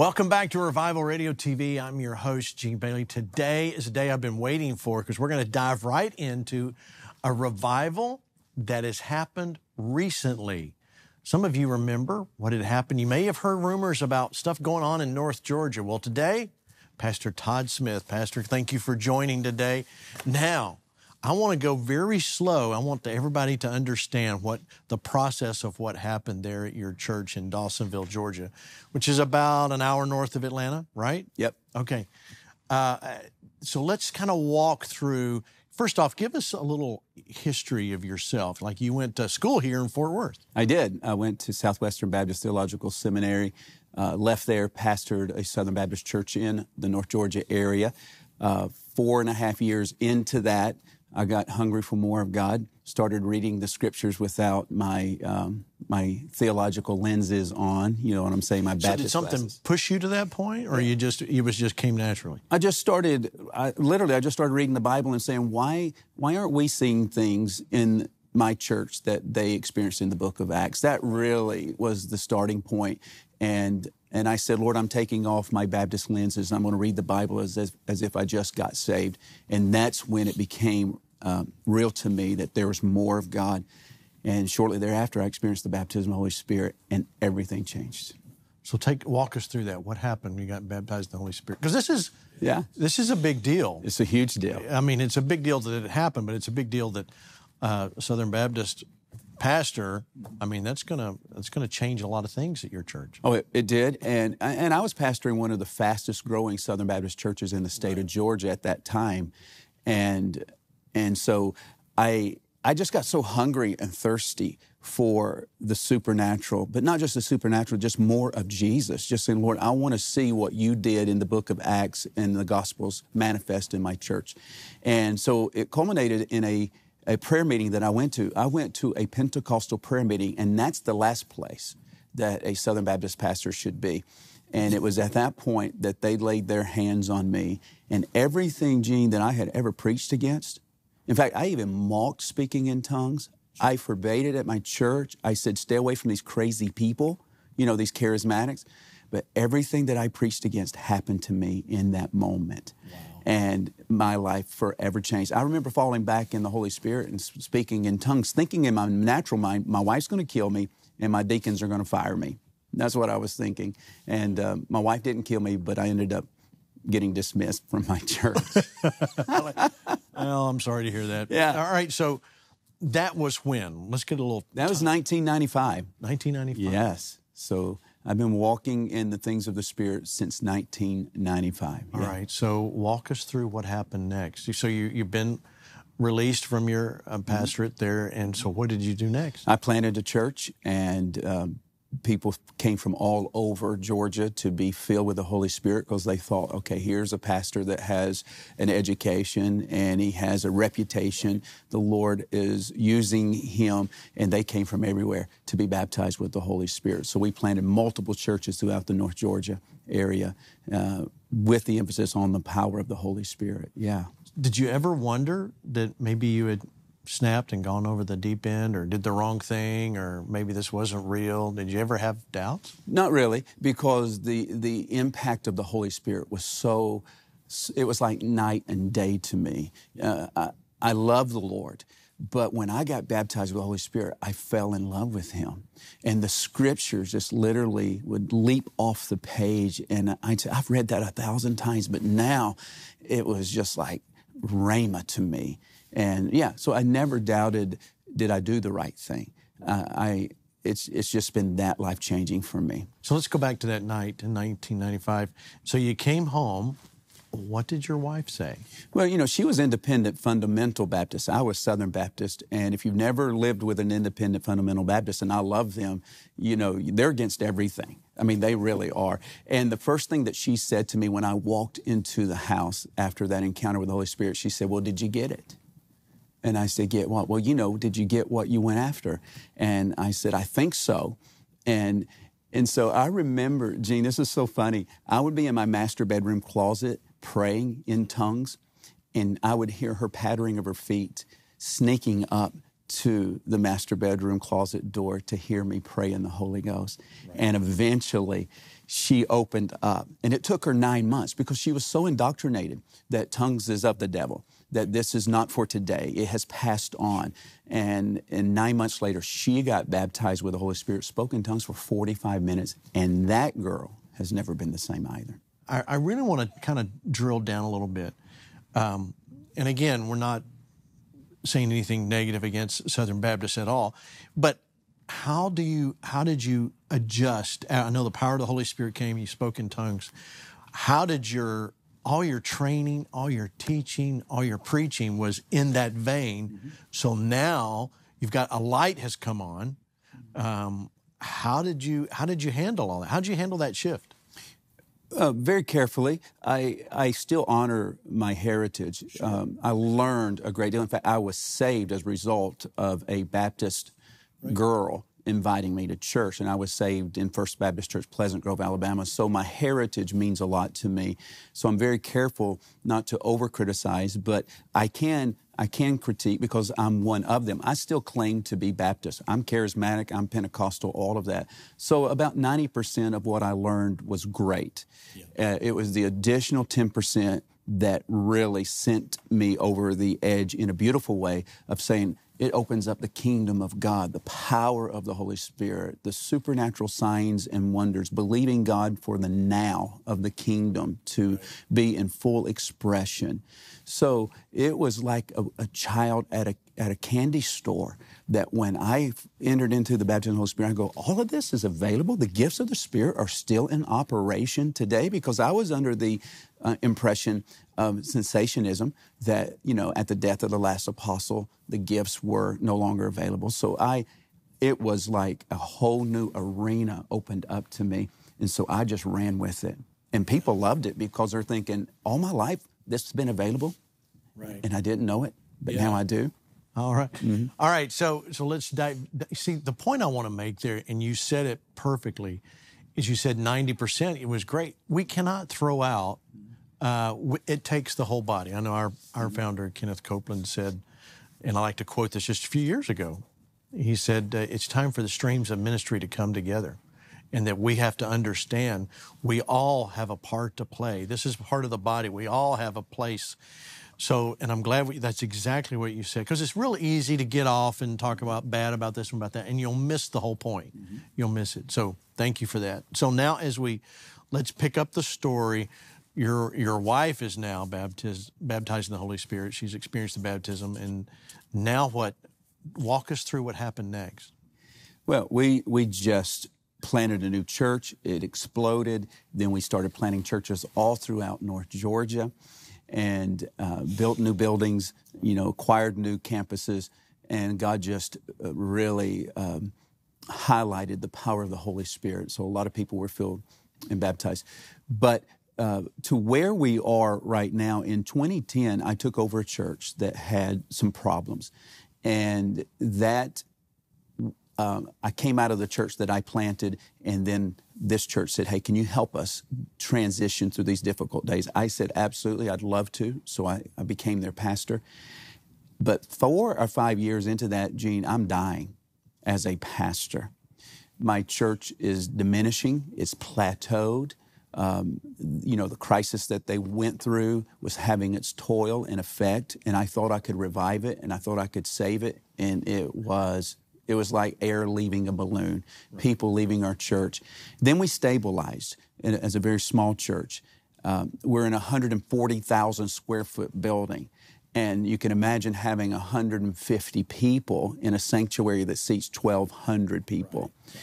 Welcome back to Revival Radio TV. I'm your host, Gene Bailey. Today is a day I've been waiting for because we're going to dive right into a revival that has happened recently. Some of you remember what had happened. You may have heard rumors about stuff going on in North Georgia. Well, today, Pastor Todd Smith. Pastor, thank you for joining today. Now, I want to go very slow. I want everybody to understand what the process of what happened there at your church in Dawsonville, Georgia, which is about an hour north of Atlanta, right? Yep. Okay. Uh, so let's kind of walk through. First off, give us a little history of yourself. Like you went to school here in Fort Worth. I did. I went to Southwestern Baptist Theological Seminary, uh, left there, pastored a Southern Baptist church in the North Georgia area. Uh, four and a half years into that, I got hungry for more of God. Started reading the scriptures without my um, my theological lenses on. You know what I'm saying? My Baptist. So did something push you to that point, or you just it was just came naturally? I just started. I, literally, I just started reading the Bible and saying, why why aren't we seeing things in my church that they experienced in the Book of Acts? That really was the starting point, and and I said, Lord, I'm taking off my Baptist lenses and I'm going to read the Bible as, as, as if I just got saved. And that's when it became um, real to me that there was more of God. And shortly thereafter, I experienced the baptism of the Holy Spirit and everything changed. So take walk us through that. What happened when you got baptized in the Holy Spirit? Because this is Yeah. this is a big deal. It's a huge deal. I mean, it's a big deal that it happened, but it's a big deal that uh, Southern Baptist pastor. I mean, that's gonna that's gonna change a lot of things at your church. Oh, it, it did, and and I was pastoring one of the fastest growing Southern Baptist churches in the state of Georgia at that time, and and so I I just got so hungry and thirsty for the supernatural, but not just the supernatural, just more of Jesus. Just saying, Lord, I want to see what you did in the book of Acts and the Gospels manifest in my church, and so it culminated in a a prayer meeting that I went to. I went to a Pentecostal prayer meeting, and that's the last place that a Southern Baptist pastor should be. And it was at that point that they laid their hands on me. And everything, Gene, that I had ever preached against, in fact, I even mocked speaking in tongues. I forbade it at my church. I said, stay away from these crazy people, you know, these charismatics. But everything that I preached against happened to me in that moment. And my life forever changed. I remember falling back in the Holy Spirit and speaking in tongues, thinking in my natural mind, my wife's going to kill me and my deacons are going to fire me. That's what I was thinking. And uh, my wife didn't kill me, but I ended up getting dismissed from my church. Well, I'm sorry to hear that. Yeah. All right. So that was when. Let's get a little. that was 1995. 1995. Yes. So I've been walking in the things of the Spirit since 1995. All Yeah. right. So walk us through what happened next. So you you've been released from your uh, pastorate there, and so what did you do next? I planted a church, and um, people came from all over Georgia to be filled with the Holy Spirit because they thought, okay, here's a pastor that has an education and he has a reputation. The Lord is using him, and they came from everywhere to be baptized with the Holy Spirit. So we planted multiple churches throughout the North Georgia area uh, with the emphasis on the power of the Holy Spirit. Yeah. Did you ever wonder that maybe you had snapped and gone over the deep end, or did the wrong thing, or maybe this wasn't real? Did you ever have doubts? Not really, because the the impact of the Holy Spirit was so. It was like night and day to me. Uh, I, I love the Lord, but when I got baptized with the Holy Spirit, I fell in love with Him, and the Scriptures just literally would leap off the page. And I'd say, I've read that a thousand times, but now it was just like rhema to me. And yeah, so I never doubted did I do the right thing. Uh, I it's it's just been that life changing for me. So let's go back to that night in 1995. So you came home. What did your wife say? Well, you know, she was independent fundamental Baptist. I was Southern Baptist. And if you've never lived with an independent fundamental Baptist, and I love them, you know, they're against everything. I mean, they really are. And the first thing that she said to me when I walked into the house after that encounter with the Holy Spirit, she said, Well, did you get it? And I said, Get what? Well, you know, did you get what you went after? And I said, I think so. And and so I remember, Gene, this is so funny. I would be in my master bedroom closet praying in tongues, and I would hear her pattering of her feet sneaking up to the master bedroom closet door to hear me pray in the Holy Ghost. And eventually, she opened up. And it took her nine months because she was so indoctrinated that tongues is of the devil, that this is not for today. It has passed on. And, and nine months later, she got baptized with the Holy Spirit, spoke in tongues for 45 minutes, and that girl has never been the same either. I, I really want to kind of drill down a little bit. Um, and again, we're not saying anything negative against Southern Baptists at all, but how do you how did you adjust? I know the power of the Holy Spirit came. You spoke in tongues. How did your all your training, all your teaching, all your preaching was in that vein? Mm-hmm. So now you've got a light has come on. Um, how did you how did you handle all that? How did you handle that shift? Uh, very carefully. I, I still honor my heritage. Um, I learned a great deal. In fact, I was saved as a result of a Baptist right. girl inviting me to church, and I was saved in First Baptist Church, Pleasant Grove, Alabama. So my heritage means a lot to me. So I'm very careful not to over criticize, but I can I can critique because I'm one of them. I still claim to be Baptist. I'm charismatic, I'm Pentecostal, all of that. So about 90% of what I learned was great. Yeah. Uh, it was the additional 10% that really sent me over the edge in a beautiful way of saying, it opens up the kingdom of God, the power of the Holy Spirit, the supernatural signs and wonders, believing God for the now of the kingdom to be in full expression. So it was like a, a child at a, at a candy store that when I entered into the baptism of the Holy Spirit, I go, all of this is available. The gifts of the Spirit are still in operation today because I was under the uh, impression of cessationism that, you know, at the death of the last apostle, the gifts were no longer available. So I, it was like a whole new arena opened up to me. And so I just ran with it. And people loved it because they're thinking, all my life, this has been available. Right. And I didn't know it, but yeah. now I do. All right. mm-hmm. All right. So, so let's dive. See, the point I want to make there, and you said it perfectly, is you said 90%. It was great. We cannot throw out uh, it takes the whole body. I know our, our founder, Kenneth Copeland, said, and I like to quote this just a few years ago. He said, uh, It's time for the streams of ministry to come together, and that we have to understand we all have a part to play. This is part of the body. We all have a place. So, and I'm glad we, that's exactly what you said, because it's real easy to get off and talk about bad about this and about that, and you'll miss the whole point. Mm-hmm. You'll miss it. So, thank you for that. So, now as we let's pick up the story your your wife is now baptized baptized in the Holy Spirit. She's experienced the baptism, and now what? Walk us through what happened next. Well, we we just planted a new church. It exploded. Then we started planting churches all throughout North Georgia, and uh, built new buildings. You know, acquired new campuses, and God just uh, really um, highlighted the power of the Holy Spirit. So a lot of people were filled and baptized, but uh, to where we are right now. In 2010, I took over a church that had some problems, and that um, I came out of the church that I planted, and then this church said, "Hey, can you help us transition through these difficult days?" I said, "Absolutely, I'd love to." So I, I became their pastor. But four or five years into that, Gene, I'm dying as a pastor. My church is diminishing; it's plateaued. Um, you know, the crisis that they went through was having its toil in effect, and I thought I could revive it, and I thought I could save it, and it was it was like air leaving a balloon, right. people leaving our church. Then we stabilized as a very small church. Um, we're in a 140,000 square foot building. And you can imagine having 150 people in a sanctuary that seats 1,200 people. Right.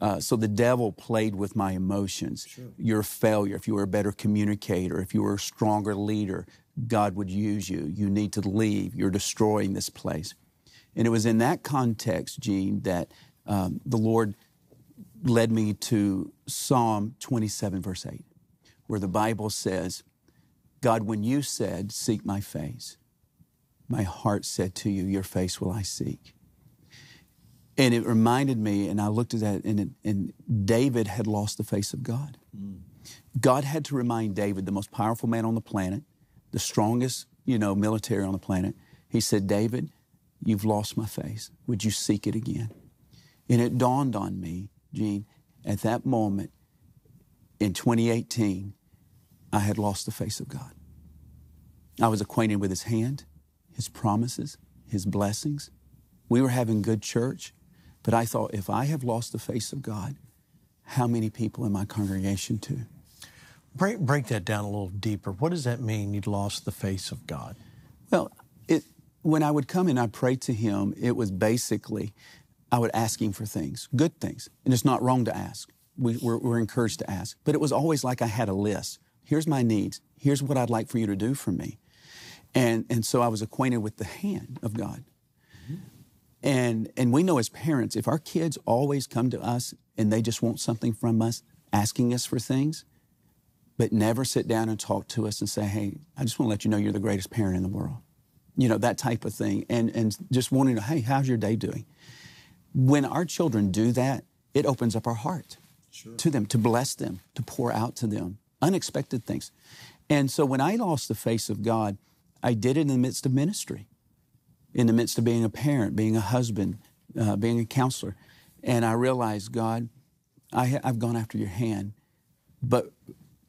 Uh, so the devil played with my emotions. Sure. You're a failure. If you were a better communicator, if you were a stronger leader, God would use you. You need to leave. You're destroying this place. And it was in that context, Gene, that um, the Lord led me to Psalm 27, verse 8, where the Bible says, God, when you said, Seek my face, my heart said to you, Your face will I seek. And it reminded me, and I looked at that, and, it, and David had lost the face of God. Mm. God had to remind David, the most powerful man on the planet, the strongest, you know, military on the planet. He said, David, you've lost my face. Would you seek it again? And it dawned on me, Gene, at that moment, in 2018, I had lost the face of God. I was acquainted with His hand, His promises, His blessings. We were having good church, but I thought if I have lost the face of God, how many people in my congregation too? Break, break that down a little deeper. What does that mean you'd lost the face of God? Well, when I would come and I prayed to Him, it was basically I would ask Him for things, good things. And it's not wrong to ask. We, we're, we're encouraged to ask. But it was always like I had a list. Here's my needs. Here's what I'd like for you to do for me. And, and so I was acquainted with the hand of God. And, and we know as parents, if our kids always come to us and they just want something from us, asking us for things, but never sit down and talk to us and say, hey, I just want to let you know you're the greatest parent in the world. You know, that type of thing. And, and just wanting to, hey, how's your day doing? When our children do that, it opens up our heart sure. to them, to bless them, to pour out to them unexpected things. And so when I lost the face of God, I did it in the midst of ministry in the midst of being a parent, being a husband, uh, being a counselor. And I realized, God, I have gone after your hand, but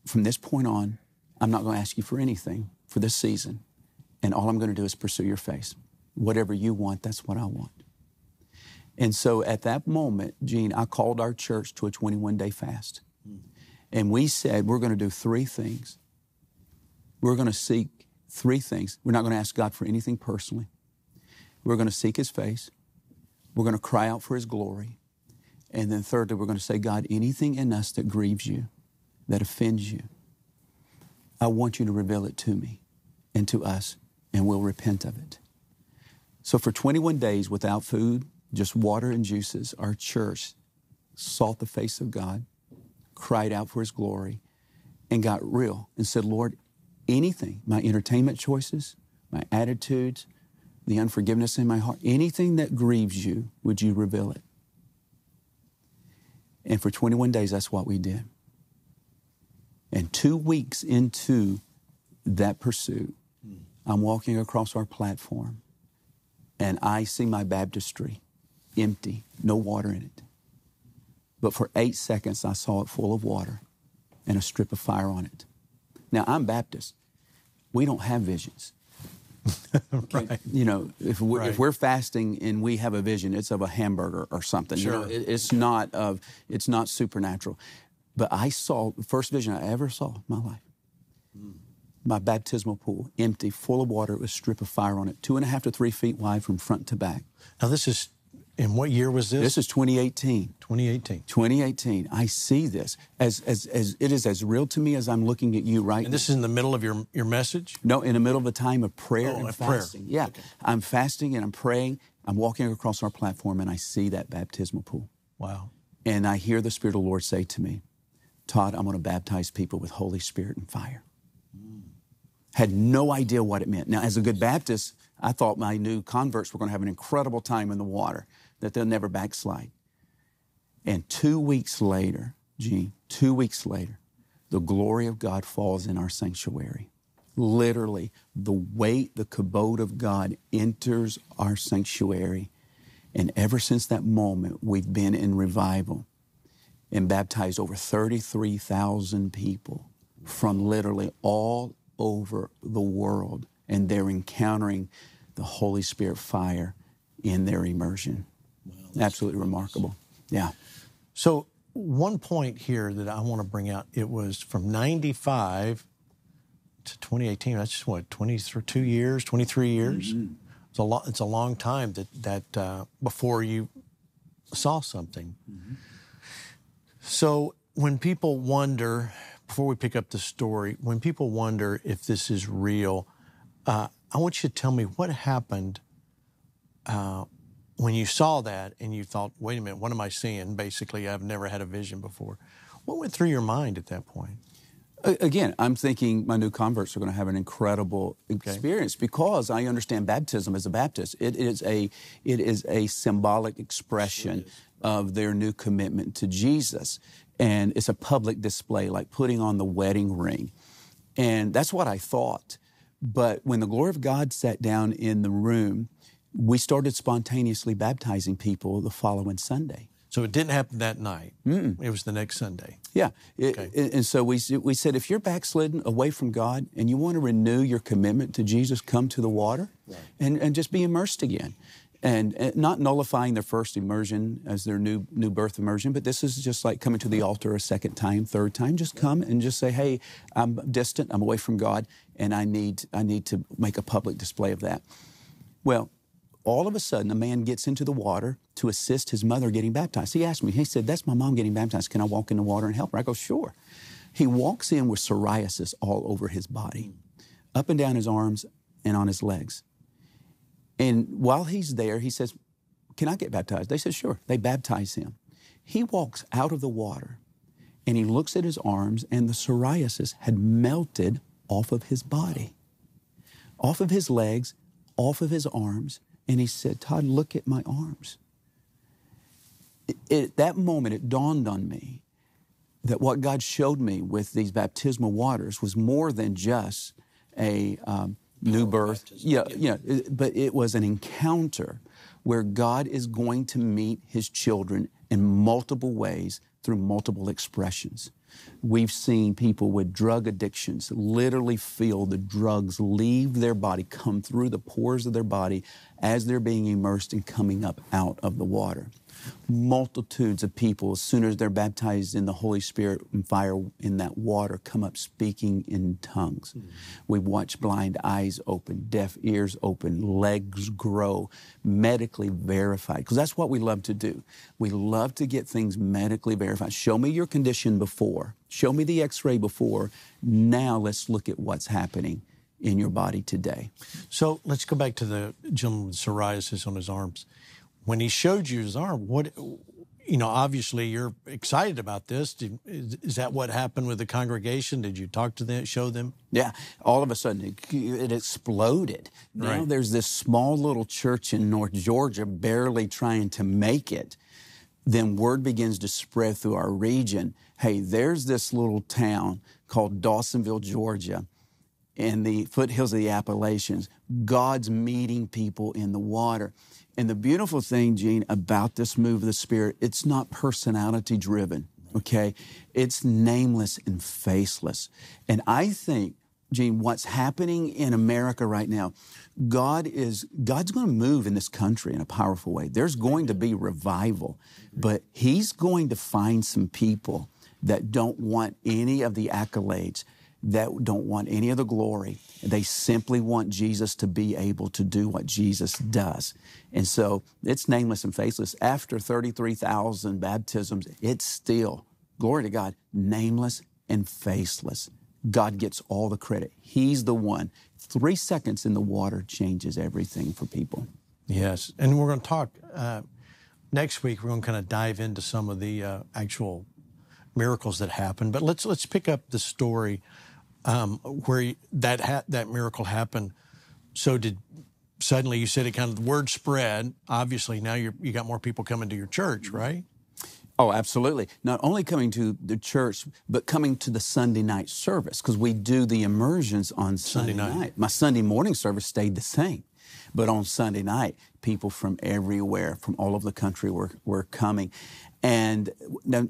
from this point on, I'm not going to ask you for anything for this season. And all I'm going to do is pursue your face. Whatever you want, that's what I want. And so at that moment, Gene, I called our church to a 21 day fast. And we said, we're going to do three things. We're going to seek three things. We're not going to ask God for anything personally. We're going to seek His face. We're going to cry out for His glory. And then, thirdly, we're going to say, God, anything in us that grieves you, that offends you, I want you to reveal it to me and to us, and we'll repent of it. So, for 21 days without food, just water and juices, our church sought the face of God, cried out for His glory, and got real and said, Lord, anything, my entertainment choices, my attitudes, the unforgiveness in my heart, anything that grieves you, would you reveal it? And for 21 days, that's what we did. And two weeks into that pursuit, I'm walking across our platform and I see my baptistry empty, no water in it. But for eight seconds, I saw it full of water and a strip of fire on it. Now, I'm Baptist. We don't have visions. right. You know, if we're, right. if we're fasting and we have a vision, it's of a hamburger or something. Sure. You know, it, it's not of it's not supernatural. But I saw the first vision I ever saw in my life. My baptismal pool, empty, full of water, with a strip of fire on it, two and a half to three feet wide from front to back. Now this is in what year was this? This is 2018. 2018. 2018. I see this as, as, as it is as real to me as I'm looking at you right And this now. is in the middle of your, your message? No, in the middle of a time of prayer oh, and fasting. Prayer. Yeah. Okay. I'm fasting and I'm praying. I'm walking across our platform and I see that baptismal pool. Wow. And I hear the Spirit of the Lord say to me, Todd, I'm going to baptize people with Holy Spirit and fire. Had no idea what it meant. Now, as a good Baptist, I thought my new converts were going to have an incredible time in the water that they'll never backslide. And two weeks later, Gene, two weeks later, the glory of God falls in our sanctuary. Literally, the weight, the kabod of God enters our sanctuary. And ever since that moment, we've been in revival and baptized over 33,000 people from literally all over the world. And they're encountering the Holy Spirit fire in their immersion. Absolutely remarkable. Yeah. So, one point here that I want to bring out it was from 95 to 2018. That's just what, 22 years, 23 years? Mm-hmm. It's, a lo- it's a long time that, that uh, before you saw something. Mm-hmm. So, when people wonder, before we pick up the story, when people wonder if this is real, uh, I want you to tell me what happened uh, when you saw that and you thought, wait a minute, what am I seeing? Basically, I've never had a vision before. What went through your mind at that point? Again, I'm thinking my new converts are going to have an incredible experience okay. because I understand baptism as a Baptist. It is a it is a symbolic expression sure of their new commitment to Jesus, and it's a public display, like putting on the wedding ring, and that's what I thought. But when the glory of God sat down in the room, we started spontaneously baptizing people the following Sunday. So it didn't happen that night. Mm-mm. It was the next Sunday. Yeah. Okay. It, and so we, we said if you're backslidden away from God and you want to renew your commitment to Jesus, come to the water right. and, and just be immersed again. And, and, not nullifying their first immersion as their new new birth immersion, but this is just like coming to the altar a second time, third time. Just come and just say, "Hey, I'm distant. I'm away from God, and I need I need to make a public display of that." Well, all of a sudden, a man gets into the water to assist his mother getting baptized. He asked me, he said, That's my mom getting baptized. Can I walk in the water and help her? I go, Sure. He walks in with psoriasis all over his body, up and down his arms and on his legs. And while he's there, he says, Can I get baptized? They said, Sure. They baptize him. He walks out of the water and he looks at his arms, and the psoriasis had melted off of his body, off of his legs, off of his arms and he said, Todd, look at my arms. At that moment, it dawned on me that what God showed me with these baptismal waters was more than just a um, new birth. Yeah, yeah, but it was an encounter where God is going to meet his children in multiple ways through multiple expressions. We've seen people with drug addictions literally feel the drugs leave their body, come through the pores of their body as they're being immersed and coming up out of the water multitudes of people, as soon as they're baptized in the Holy Spirit and fire in that water, come up speaking in tongues. Mm-hmm. We watch blind eyes open, deaf ears open, legs grow, medically verified, because that's what we love to do. We love to get things medically verified. Show me your condition before, show me the x ray before. Now let's look at what's happening in your body today. So let's go back to the gentleman with psoriasis on his arms when he showed you his arm, what, you know, obviously you're excited about this. Did, is, is, that what happened with the congregation? Did you talk to them, show them? Yeah. All of a sudden, it, it exploded. Now right. there's this small little church in North Georgia barely trying to make it. Then word begins to spread through our region. Hey, there's this little town called Dawsonville, Georgia in the foothills of the Appalachians. God's meeting people in the water. And the beautiful thing, Gene, about this move of the Spirit, it's not personality driven, okay? It's nameless and faceless. And I think, Gene, what's happening in America right now, God is God's going to move in this country in a powerful way. There's going to be revival, but He's going to find some people that don't want any of the accolades that don't want any of the glory. They simply want Jesus to be able to do what Jesus does. And so it's nameless and faceless. After 33,000 baptisms, it's still, glory to God, nameless and faceless. God gets all the credit. He's the one. Three seconds in the water changes everything for people. Yes. And we're going to talk uh, next week, we're going to kind of dive into some of the uh, actual miracles that happen. But let's, let's pick up the story um, where that ha- that miracle happened. So did suddenly you said it kind of the word spread. Obviously now you you got more people coming to your church, right? Oh, absolutely. Not only coming to the church, but coming to the Sunday night service because we do the immersions on Sunday, Sunday night. night. My Sunday morning service stayed the same. But on Sunday night, people from everywhere, from all over the country were, were coming. And now,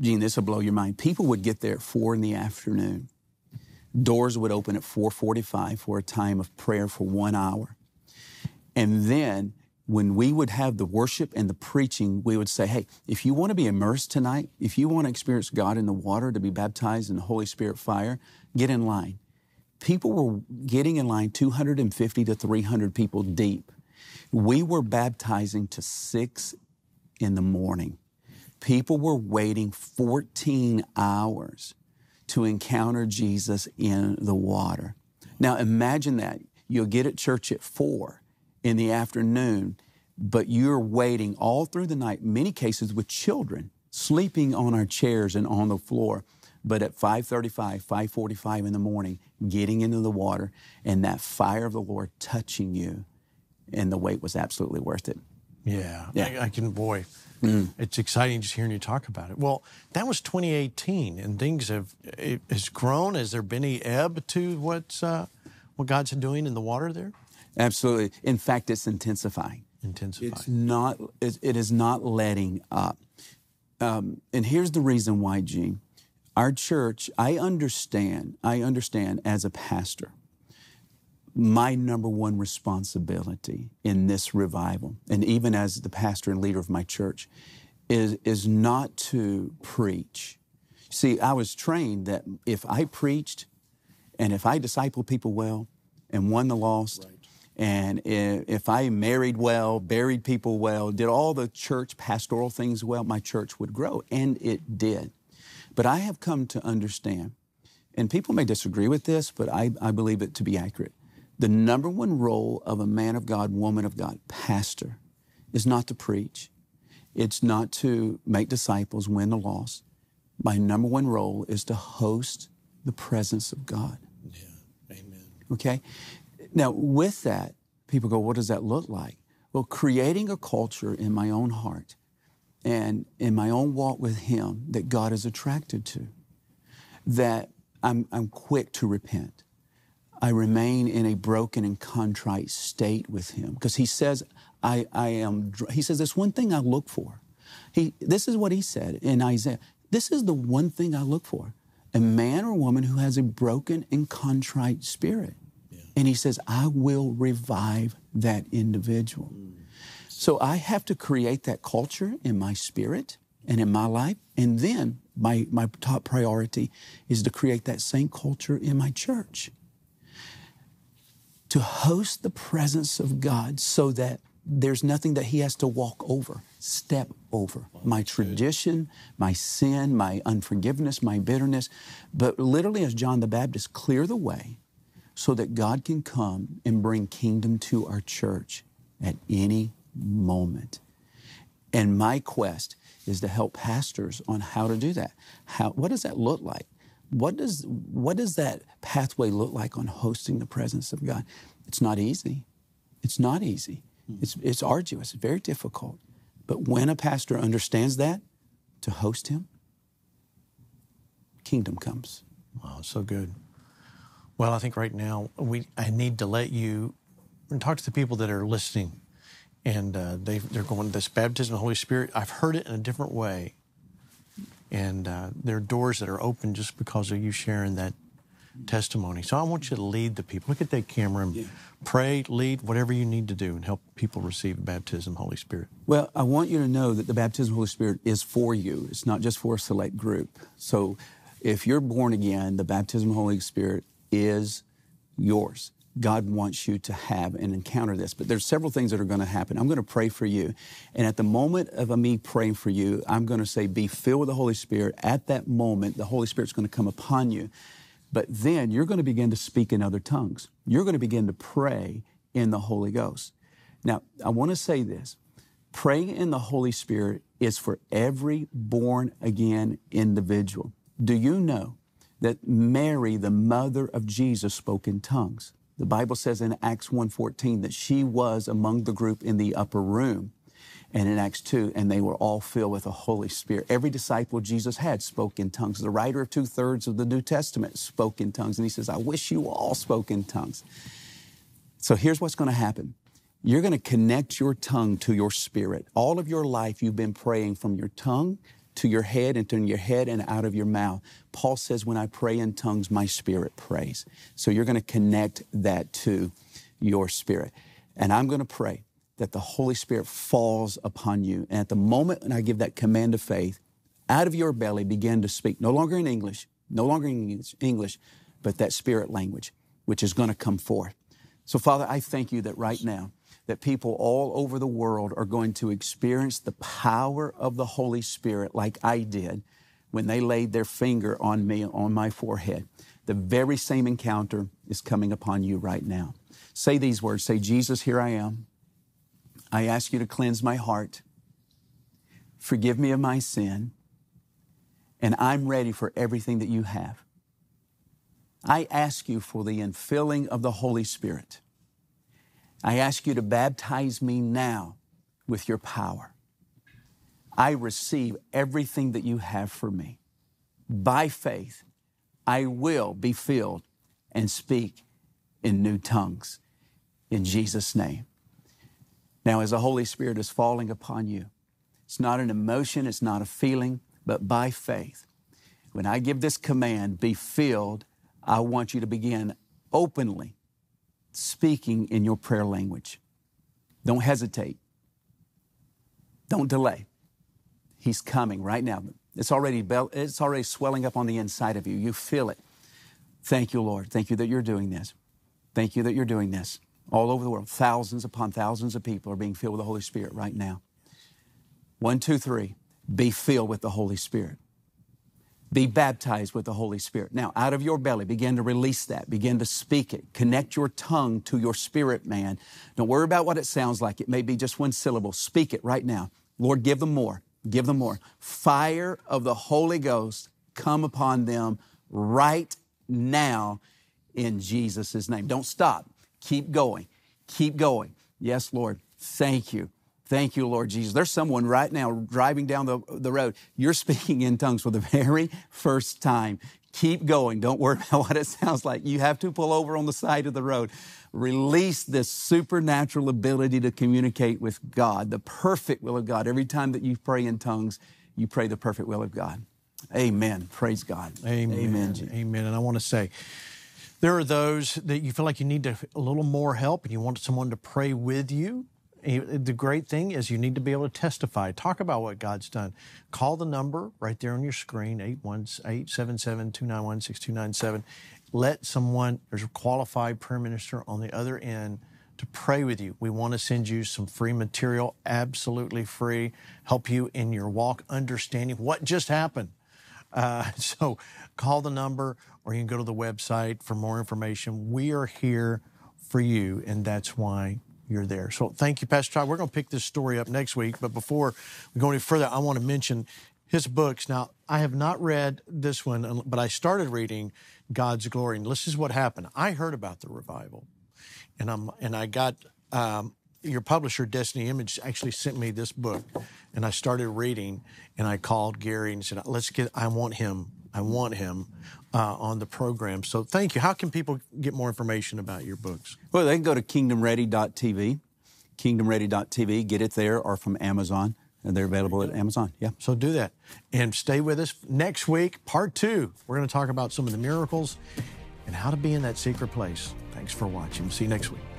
Gene, this will blow your mind. People would get there at four in the afternoon Doors would open at 4:45 for a time of prayer for 1 hour. And then when we would have the worship and the preaching, we would say, hey, if you want to be immersed tonight, if you want to experience God in the water, to be baptized in the Holy Spirit fire, get in line. People were getting in line 250 to 300 people deep. We were baptizing to six in the morning. People were waiting 14 hours to encounter Jesus in the water. Now imagine that. You'll get at church at four in the afternoon, but you're waiting all through the night, many cases with children sleeping on our chairs and on the floor. But at 5:35, 5:45 in the morning, getting into the water and that fire of the Lord touching you, and the wait was absolutely worth it. Yeah, yeah. I, I can, boy, Mm. It's exciting just hearing you talk about it. Well, that was 2018, and things have it has grown. Has there been any ebb to what's uh, what God's doing in the water there? Absolutely. In fact, it's intensifying. Intensifying. It's not. It is not letting up. um, and here's the reason why, Gene. Our church, I understand, I understand as a pastor, my number one responsibility in this revival, and even as the pastor and leader of my church, is, is not to preach. See, I was trained that if I preached and if I discipled people well and won the lost, right. and if I married well, buried people well, did all the church pastoral things well, my church would grow. And it did. But I have come to understand, and people may disagree with this, but I, I believe it to be accurate. The number one role of a man of God, woman of God, pastor, is not to preach. It's not to make disciples, win the lost. My number one role is to host the presence of God. Yeah, amen. Okay? Now, with that, people go, what does that look like? Well, creating a culture in my own heart and in my own walk with Him that God is attracted to, that I'm, I'm quick to repent. I remain in a broken and contrite state with Him because He says, I, I am, He says, there's one thing I look for. He, this is what He said in Isaiah. This is the one thing I look for a man or woman who has a broken and contrite spirit. Yeah. And He says, I will revive that individual. Mm. So I have to create that culture in my spirit and in my life. And then my, my top priority is to create that same culture in my church. To host the presence of God so that there's nothing that He has to walk over, step over. My tradition, my sin, my unforgiveness, my bitterness. But literally, as John the Baptist, clear the way so that God can come and bring kingdom to our church at any moment. And my quest is to help pastors on how to do that. How, what does that look like? What does, what does that pathway look like on hosting the presence of God? It's not easy. It's not easy. It's, it's arduous, it's very difficult. But when a pastor understands that, to host him, kingdom comes. Wow, so good. Well, I think right now we I need to let you talk to the people that are listening and uh, they they're going this baptism of the Holy Spirit. I've heard it in a different way, and uh, there are doors that are open just because of you sharing that testimony. So I want you to lead the people. Look at that camera and yeah. pray, lead, whatever you need to do, and help people receive baptism Holy Spirit. Well, I want you to know that the baptism of the Holy Spirit is for you. It's not just for a select group. So if you're born again, the baptism of the Holy Spirit is yours. God wants you to have and encounter this. But there's several things that are going to happen. I'm going to pray for you. And at the moment of uh, me praying for you, I'm going to say, be filled with the Holy Spirit. At that moment, the Holy Spirit's going to come upon you. But then you're going to begin to speak in other tongues. You're going to begin to pray in the Holy Ghost. Now, I want to say this. Praying in the Holy Spirit is for every born again individual. Do you know that Mary, the mother of Jesus, spoke in tongues? The Bible says in Acts 1:14 that she was among the group in the upper room. And in Acts 2, and they were all filled with the Holy Spirit. Every disciple Jesus had spoke in tongues. The writer of two thirds of the New Testament spoke in tongues. And he says, I wish you all spoke in tongues. So here's what's going to happen you're going to connect your tongue to your spirit. All of your life, you've been praying from your tongue to your head and to your head and out of your mouth. Paul says, when I pray in tongues, my spirit prays. So you're going to connect that to your spirit. And I'm going to pray that the Holy Spirit falls upon you. And at the moment when I give that command of faith, out of your belly begin to speak, no longer in English, no longer in English, but that spirit language, which is going to come forth. So, Father, I thank you that right now, that people all over the world are going to experience the power of the Holy Spirit like I did when they laid their finger on me, on my forehead. The very same encounter is coming upon you right now. Say these words Say, Jesus, here I am. I ask you to cleanse my heart, forgive me of my sin, and I'm ready for everything that you have. I ask you for the infilling of the Holy Spirit. I ask you to baptize me now with your power. I receive everything that you have for me. By faith, I will be filled and speak in new tongues in Jesus' name. Now, as the Holy Spirit is falling upon you, It's not an emotion, it's not a feeling, but by faith. When I give this command, be filled, I want you to begin openly speaking in your prayer language. Don't hesitate. Don't delay. He's coming right now. It's already, it's already swelling up on the inside of you. You feel it. Thank you, Lord. Thank you that you're doing this. Thank you that you're doing this. All over the world, thousands upon thousands of people are being filled with the Holy Spirit right now. One, two, three. Be filled with the Holy Spirit. Be baptized with the Holy Spirit. Now, out of your belly, begin to release that. Begin to speak it. Connect your tongue to your spirit, man. Don't worry about what it sounds like. It may be just one syllable. Speak it right now. Lord, give them more. Give them more. Fire of the Holy Ghost come upon them right now in Jesus' name. Don't stop. Keep going. Keep going. Yes, Lord. Thank you. Thank you, Lord Jesus. There's someone right now driving down the, the road. You're speaking in tongues for the very first time. Keep going. Don't worry about what it sounds like. You have to pull over on the side of the road. Release this supernatural ability to communicate with God, the perfect will of God. Every time that you pray in tongues, you pray the perfect will of God. Amen. Praise God. Amen. Amen. Amen. And I want to say, there are those that you feel like you need to, a little more help and you want someone to pray with you. The great thing is you need to be able to testify, talk about what God's done. Call the number right there on your screen, 877 291 6297. Let someone, there's a qualified prayer minister on the other end to pray with you. We want to send you some free material, absolutely free, help you in your walk, understanding what just happened. Uh, so call the number or you can go to the website for more information. We are here for you, and that's why you're there. So thank you, Pastor Todd. We're going to pick this story up next week. But before we go any further, I want to mention his books. Now, I have not read this one, but I started reading God's Glory. And this is what happened. I heard about the revival, and I'm and I got um, your publisher, Destiny Image, actually sent me this book, and I started reading. And I called Gary and said, "Let's get. I want him. I want him uh, on the program. So thank you. How can people get more information about your books? Well, they can go to kingdomready.tv, kingdomready.tv, get it there, or from Amazon. And they're available at Amazon. Yeah. So do that. And stay with us next week, part two. We're going to talk about some of the miracles and how to be in that secret place. Thanks for watching. See you next week.